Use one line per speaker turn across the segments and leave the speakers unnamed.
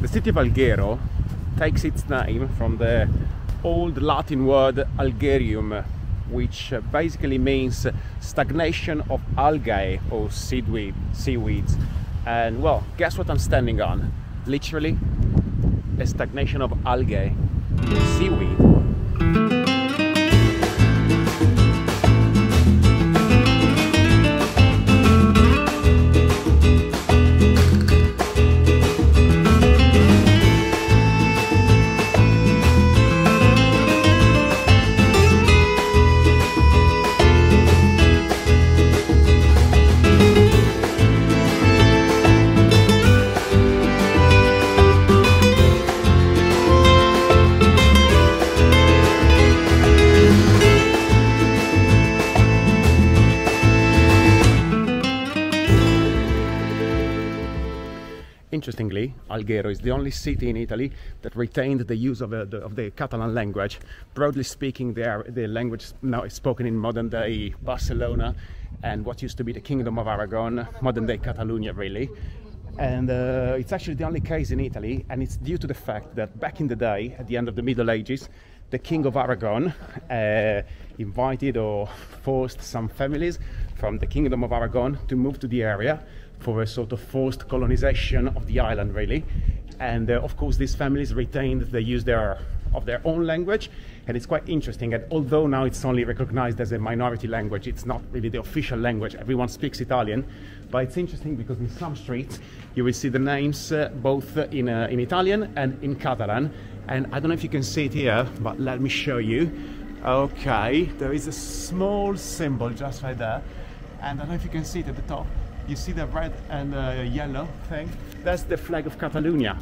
The city of Alghero takes its name from the old Latin word algerium, which basically means stagnation of algae or seaweed, seaweeds. And well, guess what I'm standing on? Literally, a stagnation of algae, seaweed. Interestingly, Alghero is the only city in Italy that retained the use of, uh, the, of the Catalan language. Broadly speaking, the, language now is spoken in modern day Barcelona and what used to be the Kingdom of Aragon, modern day Catalonia, really. And uh, it's actually the only case in Italy, and it's due to the fact that back in the day, at the end of the Middle Ages, the King of Aragon uh, invited or forced some families from the Kingdom of Aragon to move to the area for a sort of forced colonization of the island, really. And uh, of course, these families retained they used their, of their own language, and it's quite interesting. And although now it's only recognized as a minority language, it's not really the official language. Everyone speaks Italian, but it's interesting because in some streets you will see the names uh, both in, uh, in Italian and in Catalan. And I don't know if you can see it here, but let me show you. Okay, there is a small symbol just right there, and I don't know if you can see it at the top you see the red and uh, yellow thing? That's the flag of Catalonia.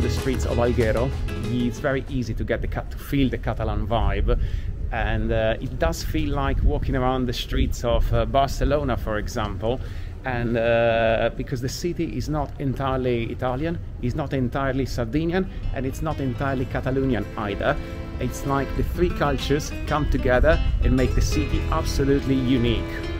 The streets of Alghero, it's very easy to get the to feel the Catalan vibe, and uh, it does feel like walking around the streets of uh, Barcelona, for example. And uh, because the city is not entirely Italian, is not entirely Sardinian, and it's not entirely Catalonian either. It's like the three cultures come together and make the city absolutely unique.